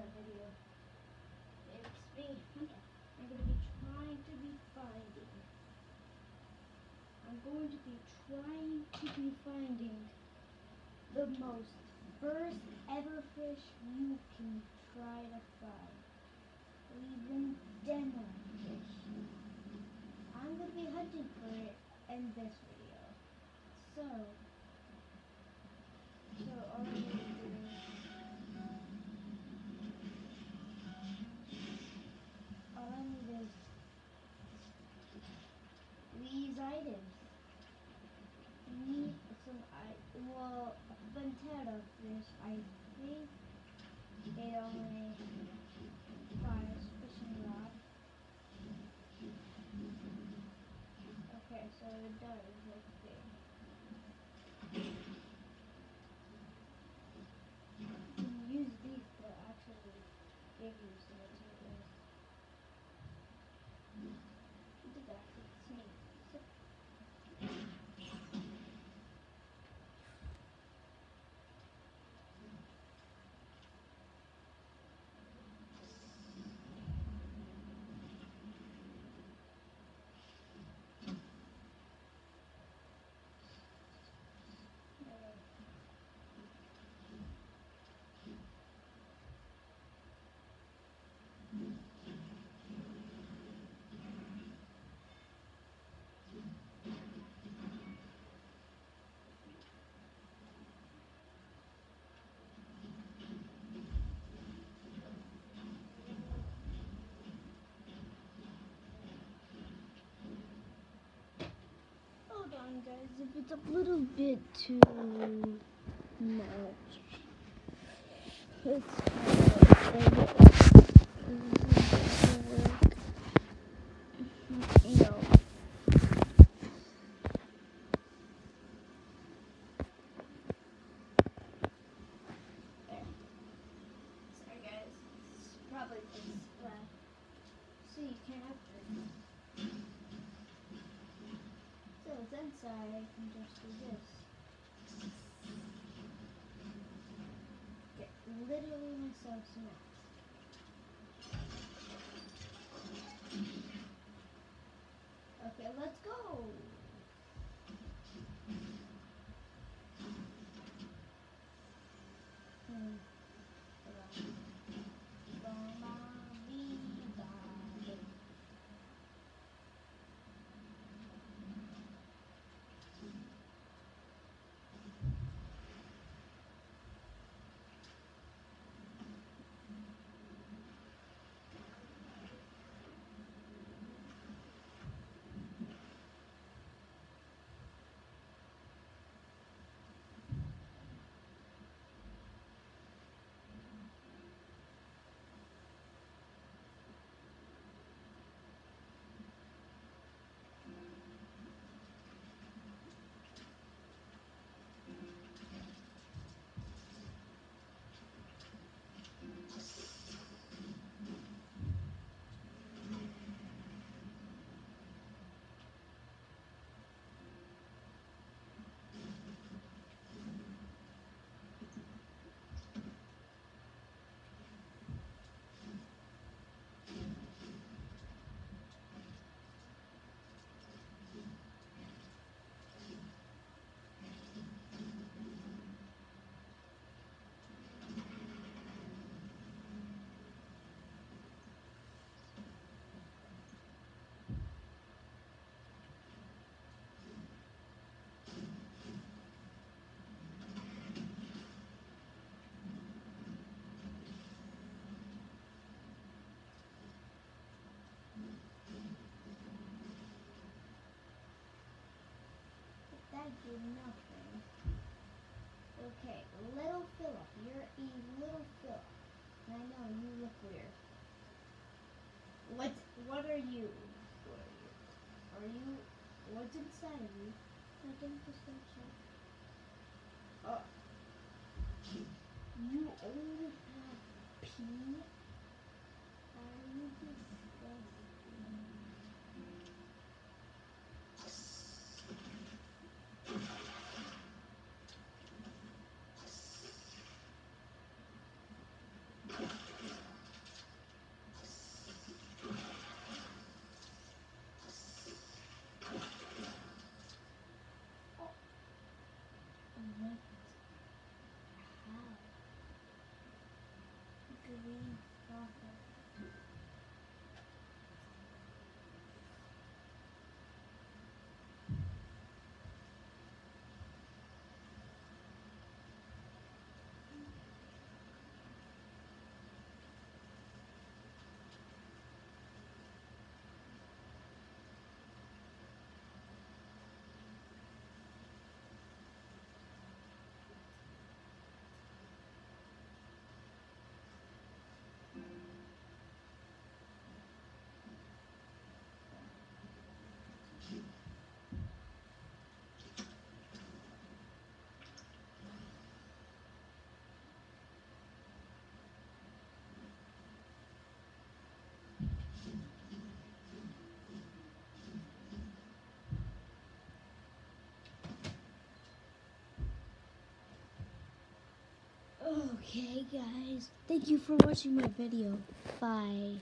another video. It's me, I'm going to be trying to be finding. I'm going to be trying to be finding the most first ever fish you can try to find. Even demo fish. I'm going to be hunting for it in this video. So, so all I'm going to do all I need is these items. Need some I well Ventera fish I think it only fires fishing rod. Okay, so it does, let's see. You can use these to actually give you some materials. Look at that, it's a snake. So- Uh, Hold on, guys. If it's a little bit too much, it's you probably just left. So you can't have it. I can just do this. Get literally myself eggs. Okay, let's go. Hmm. Did nothing. Okay, little Philip, you're a little Philip. I know you look weird. What? What are you? Are you? Are you? What's inside of you? Gonna check. Oh. You only have pee. Are you disgusting? What? How? Green bottle. Okay, guys. Thank you for watching my video. Bye.